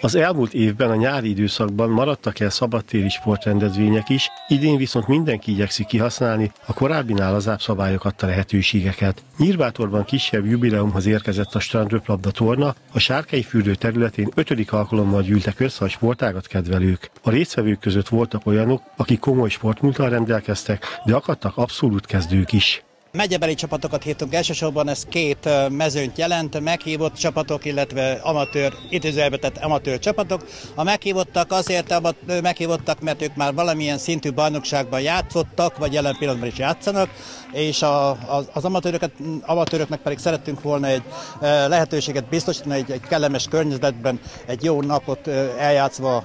Az elmúlt évben a nyári időszakban maradtak el szabadtéri sportrendezvények is, idén viszont mindenki igyekszik kihasználni a korábbinál lazább szabályokat a lehetőségeket. Nyírbátorban kisebb jubileumhoz érkezett a strandröplabda torna, a Sárkei fürdő területén ötödik alkalommal gyűltek össze a sportágat kedvelők. A résztvevők között voltak olyanok, akik komoly sportmúltal rendelkeztek, de akadtak abszolút kezdők is. Megyebeli csapatokat hívtunk elsősorban, ez két mezőnyt jelent, meghívott csapatok, illetve amatőr, idézőjelbe tett amatőr csapatok. A meghívottak azért meghívottak, mert ők már valamilyen szintű bajnokságban játszottak, vagy jelen pillanatban is játszanak, és a, az, az amatőröket, amatőröknek pedig szerettünk volna egy lehetőséget biztosítani, egy, egy kellemes környezetben, egy jó napot eljátszva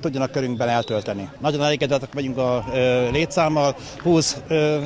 tudjanak körünkben eltölteni. Nagyon elégedettek vagyunk a létszámmal, 20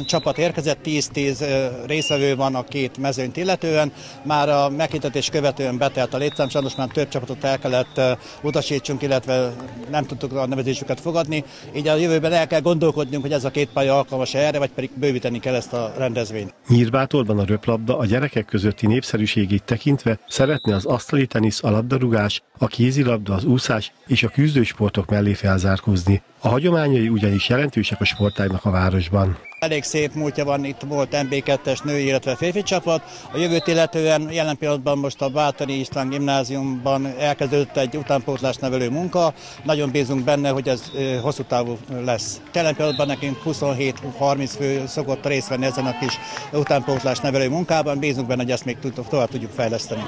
csapat érkezett, 10 10-10 részvevő van a két mezőnyt illetően. Már a meghintetés követően betelt a létszám, sajnos már több csapatot el kellett utasítsunk, illetve nem tudtuk a nevezésüket fogadni. Így a jövőben el kell gondolkodnunk, hogy ez a két pálya alkalmas -e erre, vagy pedig bővíteni kell ezt a rendezvényt. Nyírbátorban a röplabda a gyerekek közötti népszerűségét tekintve szeretne az asztali tenisz, a labdarúgás, a kézilabda, az úszás és a küzdősportok mellé felzárkózni. A hagyományai ugyanis jelentősek a sportágnak a városban. Elég szép múltja van, itt volt MB2-es női, illetve férfi csapat. A jövőt illetően jelen pillanatban most a Bátani István gimnáziumban elkezdődött egy utánpótlás nevelő munka. Nagyon bízunk benne, hogy ez hosszú távú lesz. Jelen pillanatban nekünk 27-30 fő szokott részt venni ezen a kis utánpótlás nevelő munkában. Bízunk benne, hogy ezt még tovább tudjuk fejleszteni.